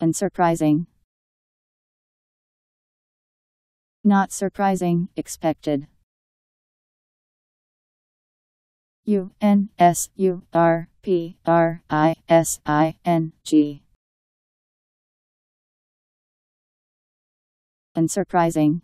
and surprising. Not surprising, expected. U N S U R P R I S I N G. Unsurprising.